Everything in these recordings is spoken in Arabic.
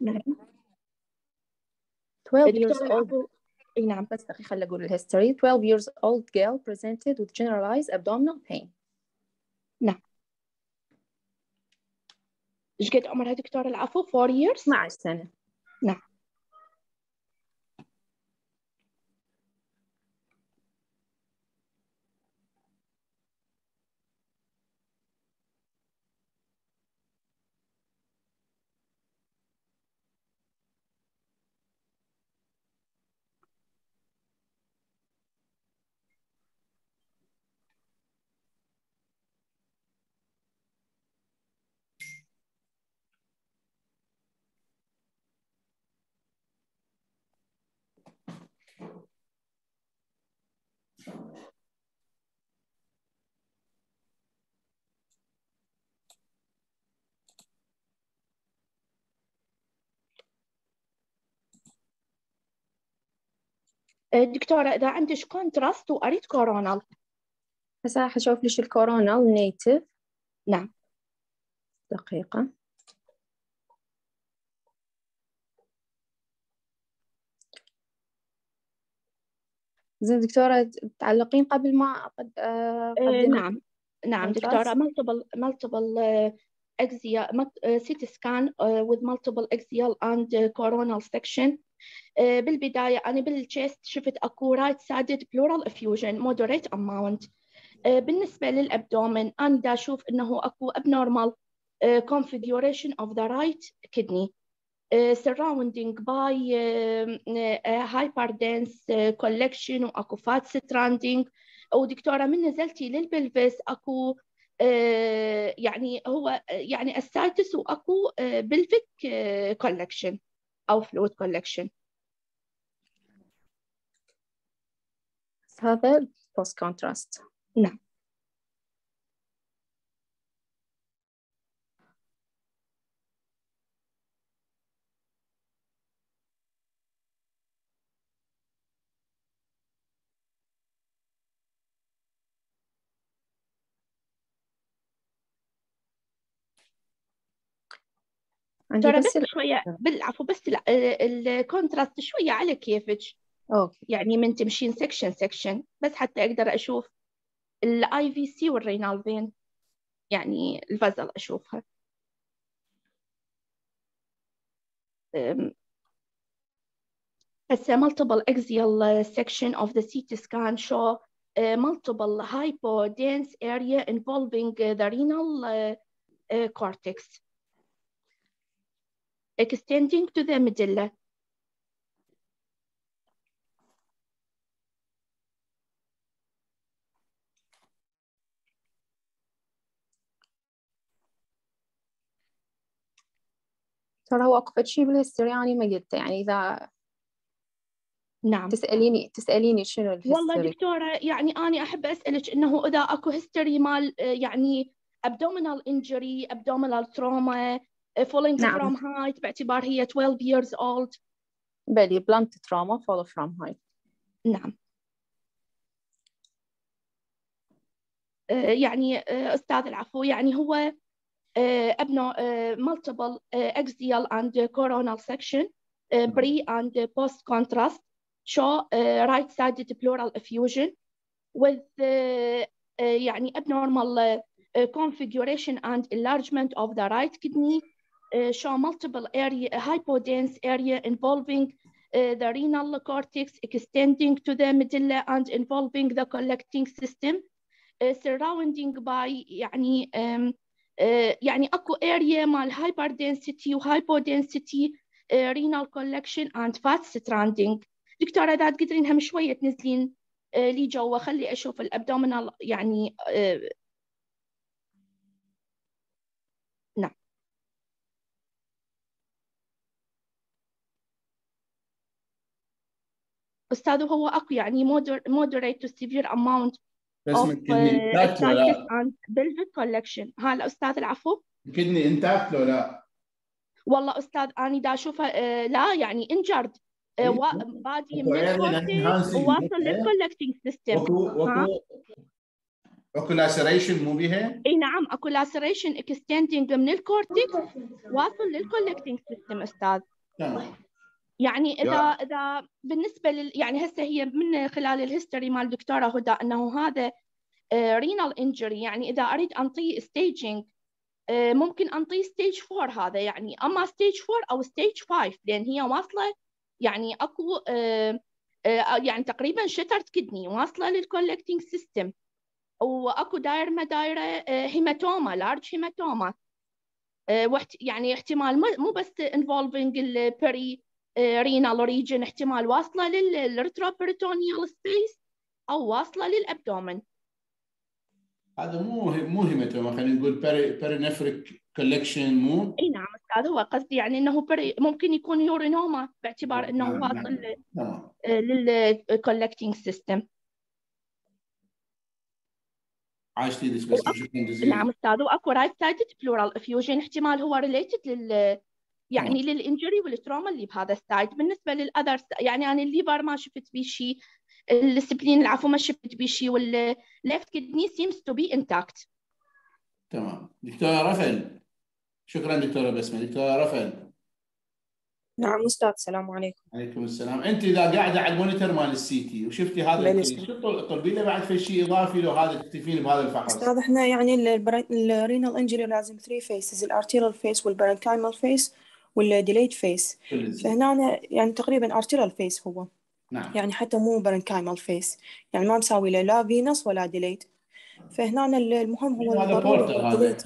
نعم. 12 years دكتورة old. إي نعم بس دقيقة خلي أقول الهيستوري 12 years old girl presented with generalized abdominal pain. إيش قد عمرها دكتورة؟ العفو 4 years 12 سنة. نعم. آه، دكتورة إذا عندك كونتراست وأريد كورونال هسا حشوف ليش الكورونا النيتف نعم. دقيقة. زين دكتورة تعلقين قبل ما قد آه، قدمت نعم. نعم Contrast. دكتورة. multiple multiple axial CT scan uh, with multiple axial and uh, coronal section. Uh, بالبداية أنا بالchest شفت أكو right sided pleural effusion moderate amount uh, بالنسبة لل abdomen أنا دا أشوف إنه أكو abnormal uh, configuration of the right kidney uh, surrounding by uh, uh, hyperdense uh, collection وأكو fat stranding ودكتورة من نزلتي لل pelvis آه، يعني هو آه، يعني ال ascites وأكو pelvic كولكشن أو فلويد كولكشن هذا post contrast نعم. عندي بس شوية بالعفو بس لا ال contrast شوية على كيفك. okay. يعني من تمشين section section بس حتى أقدر أشوف ال IVC وال renal vein يعني ال vessel أشوفها. هسه multiple axial section of the CT scan show uh, multiple hypodense area involving uh, the renal uh, uh, cortex. Extending to the medulla. ترى هو أكو شيء بال history أنا ما قلته. يعني إذا نعم. تسأليني تسأليني شنو والله ال history دكتورة يعني أنا أحب أسألك إنه إذا أكو history مال يعني abdominal injury abdominal trauma falling نعم. from height باعتبار هي 12 years old بلي blunt trauma fall from height نعم آه، يعني آه، أستاذ العفو يعني هو آه، أبنو آه، multiple آه، axial and coronal section آه، pre and post contrast show آه، right sided pleural effusion with آه، آه، يعني abnormal آه، آه، configuration and enlargement of the right kidney uh, show multiple area hypodense area involving uh, the renal cortex extending to the medulla and involving the collecting system uh, surrounding by يعني um, uh, يعني اكو area مال hyperdensity و hypodensity uh, renal collection and fat stranding دكتورة إذا تقدرين هم شوية تنزلين uh, لي جوا خلي أشوف ال abdominal يعني أستاذ هو أكو يعني moder- moderate to severe amount بس of من kidney uh, and pelvic collection. هلا أستاذ العفو. ال kidney intact ولا لا؟ والله أستاذ أنا دا أشوفها uh, لا يعني injured. إيه. بادي من وواصل للcollecting system. وأكو اكو laceration مو بيها؟ اي نعم أكو laceration extending من ال cortex واصل لل collecting system أستاذ. تمام. يعني اذا يا. إذا بالنسبة لل يعني هسه هي من خلال ال history مال الدكتوره هدى إنه هذا renal injury يعني إذا أريد أنطيه staging ممكن أنطيه stage 4 هذا يعني. أما stage 4 أو stage 5 لأن هي واصلة يعني أكو آه، آه، يعني تقريبا shattered kidney واصلة لل collecting system وأكو داير ما دايرة آه، hematoma large hematoma يعني احتمال مو- مو بس involving ال perirenal region احتمال واصلة لل retroperitoneal space أو واصلة لل abdomen هذا مو مو hematoma خلينا نقول peri perinephric collection مو؟ إي نعم أستاذ هو قصدي يعني إنه peri ممكن يكون urinoma باعتبار إنه واصل لل collecting system جزيلا نعم أستاذ وأكو right sided pleural effusion احتمال هو related لل يعني لل injury وال trauma اللي بهذا ال side. بالنسبة لل other يعني أنا ال liver ما شفت بيه شيء ال spleen العفو ما شفت بيه شيء وال left kidney seems to be intact تمام. دكتورة رفل شكرا دكتورة بسمة. دكتورة رفل نعم أستاذ السلام عليكم. عليكم السلام. أنت إذا قاعدة على ال monitor مال ال CT وشفتي هذا. شو طل- طلبي له بعد في شيء إضافي لو هذا تكتفين بهذا الفحص؟ أستاذ إحنا يعني ال renal injury لازم 3 phases ال arterial phase وال parenchymal phase وال delayed phase. فهنا أنا يعني تقريبا arterial phase هو. نعم. يعني حتى مو parenchymal phase يعني ما مساوي له لا venous ولا delayed فهنا أنا المهم هو هذا portal هذا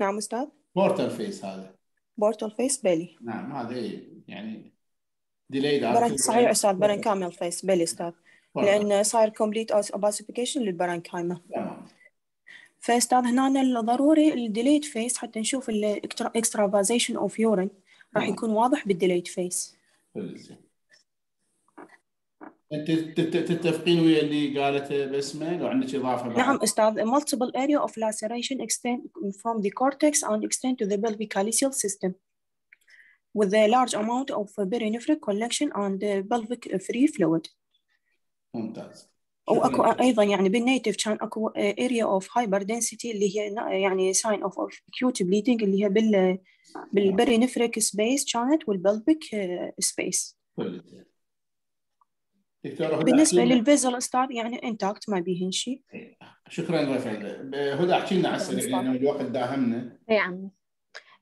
نعم أستاذ. portal phase هذا. portal phase بيلي نعم هذا إيه، يعني delayed صحيح أستاذ parenchymal phase بيلي أستاذ. لأن صاير complete opacification لل parenchyma فاستاذ هنا الضروري ال delayed phase حتى نشوف ال extravasation of urine راح نعم. يكون واضح بال delayed phase تتفقين ويا اللي قالته بسمه لو عندك إضافة بعد. نعم أستاذ. multiple area of laceration extend from the cortex and extend to the pelvic calyceal system. With a large amount of perinephric collection and pelvic free fluid. ممتاز. واكو. أيضا يعني بال native كان أكو area of hyper density اللي هي يعني sign of acute bleeding اللي هي بال بال perinephric space كانت وال pelvic space زين. دكتوره هدى بالنسبة لل vessels are يعني intact ما بيهن شيء. شكرا رفل هدى أحكي لنا على السريع لأن الوقت داهمنا. اي عمي.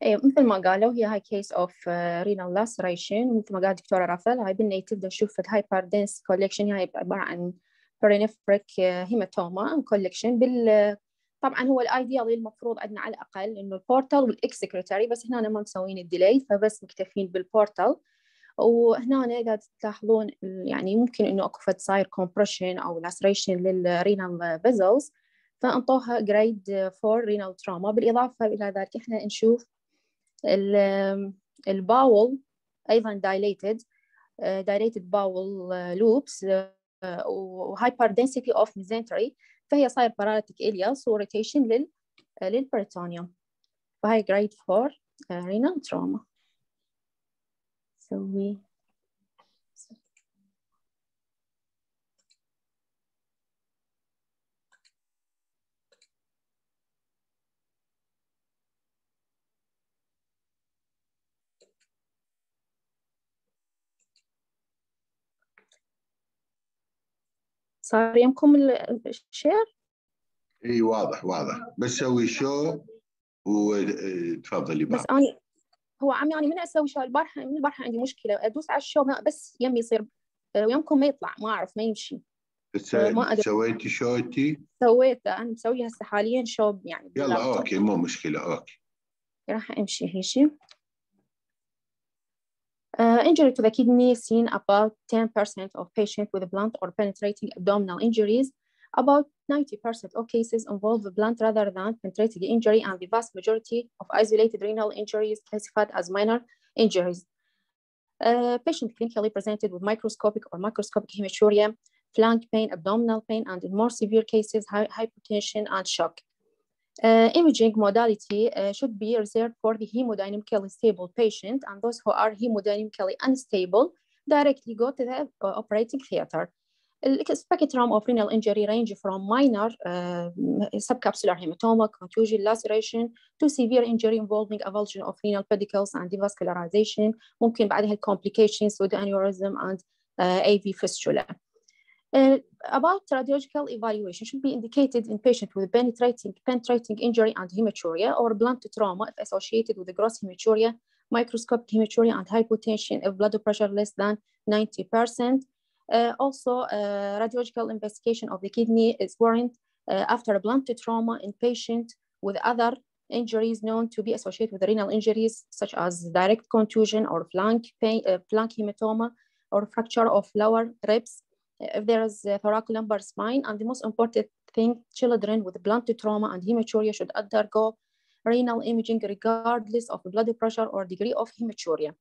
إيه مثل ما قالوا هي هاي case of renal laceration ومثل ما قال الدكتورة رافل هاي بال native نشوف ال hyperdense collection هاي عبارة عن perinephric hematoma collection بال طبعا هو ال ideal المفروض عندنا على الأقل إنه ال portal وال excretory بس هنا ما مسوين ال delayed فبس مكتفين بال portal وهنا اذا تلاحظون يعني ممكن إنه أكو فد صاير compression أو laceration لل renal vessels فأنطوها grade 4 renal trauma بالإضافة إلى ذلك إحنا نشوف ال bowel أيضا bowel uh, loops uh, وهايبر density of mesentery فهي صاير paralytic ileus وروتيشن لل للبريتونيوم فهي grade 4 uh, renal trauma سوي صار يمكم ال share؟ إي واضح واضح. بس سوي show وتفضلي بس اني هو عمي أنا من أسوي show البارحه من البارحة عندي مشكلة. أدوس على ال show ما بس يمي يصير آه، ويمكم ما يطلع ما أعرف ما يمشي. بس ما أدري. سويتي show تي سويته. أنا مسويها هسه حاليا show يعني يلا. okay مو مشكلة okay. راح أمشي هي شيء Uh, injury to the kidney seen about 10% of patients with blunt or penetrating abdominal injuries. About 90% of cases involve blunt rather than penetrating injury, and the vast majority of isolated renal injuries classified as minor injuries. Uh, patient clinically presented with microscopic or macroscopic hematuria, flank pain, abdominal pain, and in more severe cases, hy- hypotension and shock. Uh, imaging modality uh, should be reserved for the hemodynamically stable patient and those who are hemodynamically unstable directly go to the uh, operating theater. The spectrum of renal injury range from minor uh, subcapsular hematoma, contusion, laceration to severe injury involving avulsion of renal pedicles and devascularization. ممكن بعدها complications with aneurysm and uh, AV fistula. Uh, about radiological evaluation should be indicated in patient with penetrating, penetrating injury and hematuria or blunt trauma if associated with gross hematuria, microscopic hematuria and hypotension if blood pressure less than 90%. Uh, also, uh, radiological investigation of the kidney is warranted uh, after a blunt trauma in patient with other injuries known to be associated with renal injuries, such as direct contusion or flank, pain, flank hematoma or fracture of lower ribs If there is a thoracolumbar spine, and the most important thing, children with blunt trauma and hematuria should undergo renal imaging regardless of blood pressure or degree of hematuria.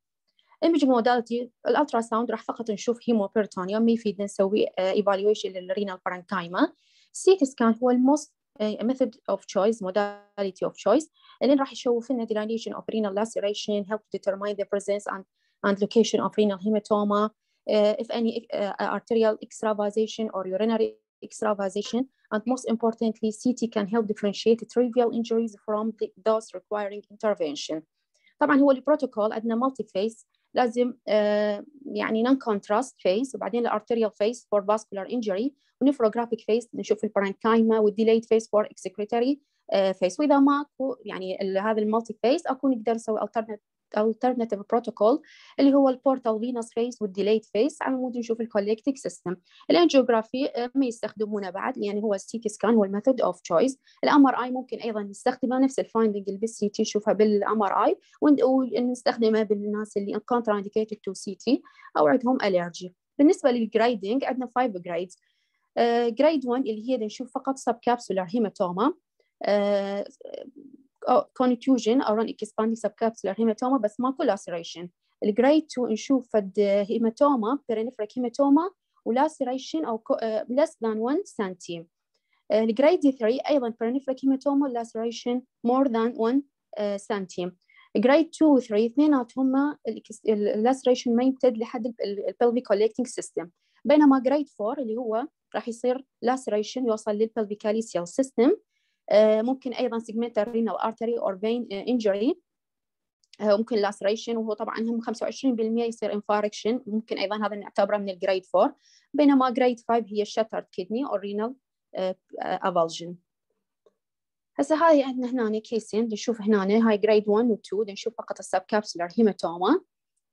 imaging modality الالترا ساوند راح فقط نشوف هيموبيرتونيوم ما يفيدنا نسوي ايفالويشن للرينال بارنكايما سيتي سكان هو الموست method of choice modality of choice اللي راح يشوف لنا delineation of renal laceration help to determine the presence and, and location of renal hematoma uh, if any uh, arterial extravasation or urinary extravasation. And most importantly CT can help differentiate trivial injuries from the, those requiring intervention. طبعا هو البروتوكول عندنا multiphase لازم uh, يعني non contrast phase وبعدين ال arterial phase for vascular injury و nephrographic phase نشوف ال parenchyma وال delayed phase for excretory phase وإذا ماكو يعني هذا ال multiphase اكون نقدر نسوي alternative protocol اللي هو ال portal venous phase وال delayed phase على مود نشوف ال collecting system ال angiography ما يستخدمونه بعد لأن هو ال CT scan هو ال method of choice ال MRI ممكن أيضا نستخدمه نفس ال finding اللي بال CT نشوفها بال MRI ونستخدمه بالناس اللي contraindicated to CT أو عندهم allergy بالنسبة لل grading عندنا 5 grades grade 1 اللي هي نشوف فقط subcapsular hematoma contusion or an expanding subcapsular hematoma بس ماكو laceration. ال grade 2 نشوف فد hematoma peripheral hematoma و laceration أو less than 1 سنتيم ال grade 3 أيضا peripheral hematoma laceration more than 1 سنتيم grade 2 و 3 اثنيناتهم ال laceration ما يمتد لحد ال pelvicollecting system بينما grade 4 اللي هو راح يصير laceration يوصل لل pelvicalyceal system ممكن أيضا segmental renal artery or vein injury ممكن laceration وهو طبعا هم 25% يصير infarction ممكن أيضا هذا نعتبره من ال grade 4 بينما grade 5 هي shattered kidney or renal avulsion هسه هاي عندنا هنا case ين نشوف هنا هاي grade 1 و 2 نشوف فقط ال subcapsular hematoma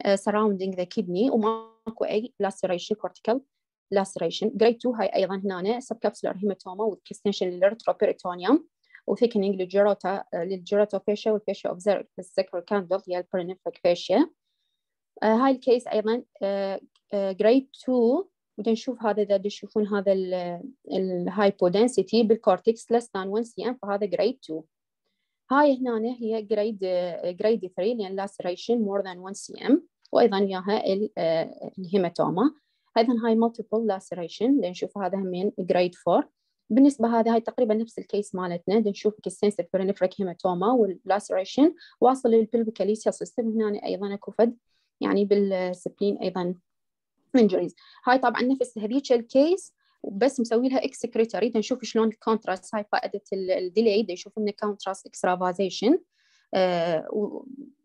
surrounding the kidney وماكو أي laceration cortical laceration. grade 2 هاي أيضا هنا subcapsular hematoma extension لل retroperitoneum وثيكنينج للجيروتا للجيروتوفيشيا والفيشيا اوف السكر كاندل هي ال perinephric fascia هاي ال case أيضا grade 2 ودا نشوف هذا إذا تشوفون هذا ال hypodensity بال cortex less than 1 cm فهذا grade 2 هاي هنا هي grade grade 3 لأن laceration more than 1 cm وأيضا وياها ال hematoma أيضا هاي multiple laceration نشوف هذا همين grade 4 بالنسبة هذا هاي تقريبا نفس ال case مالتنا نشوف extensive perinephric hematoma وال laceration واصل لل pelvicalyceal system هنا أيضا أكو فد يعني بال spleen أيضا injuries هاي طبعا نفس هذيك ال case بس مسوي لها excretory نشوف شلون ال contrast هاي فائدة ال delayed نشوف إنه contrast extravasation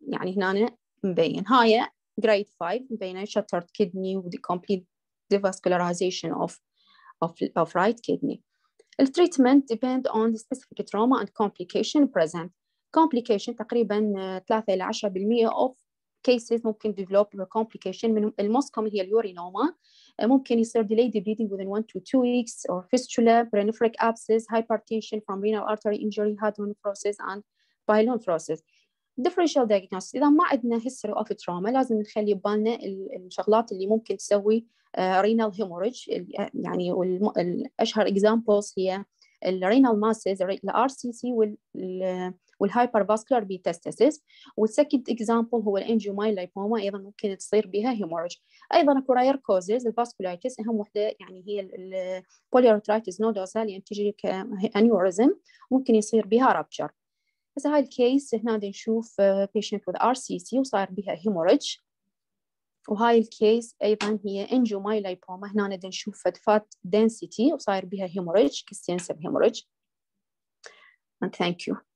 يعني هنا مبين. هاي grade 5 مبينة shattered kidney ودي complete devascularization of of of right kidney. The treatment depend on the specific trauma and complication present. Complication تقريبا 3 إلى 10% of cases ممكن develop complication من الموست common هي اليورينوما ممكن يصير delayed bleeding within 1 to 2 weeks or fistula, perinephric abscess, hypertension from renal artery injury, heart nephrosis and pyelonephrosis. Differential diagnosis. إذا ما عندنا history of trauma لازم نخلي ببالنا الشغلات اللي ممكن تسوي renal hemorrhage يعني الأشهر examples هي ال renal masses ال RCC vascular metastasis وال second example هو ال angiomyolipoma أيضا ممكن تصير بها hemorrhage أيضا أكو rare causes ال vasculitis أهم وحدة يعني هي ال polyarteritis nodosa اللي تجي ك aneurysm ممكن يصير بها rupture هسه هاي ال case هنا نشوف patient with RCC وصار بها hemorrhage وهاي ال case أيضا هي angiomyolipoma هنا نقدر نشوف fat density وصاير بها hemorrhage extensive hemorrhage. And thank you.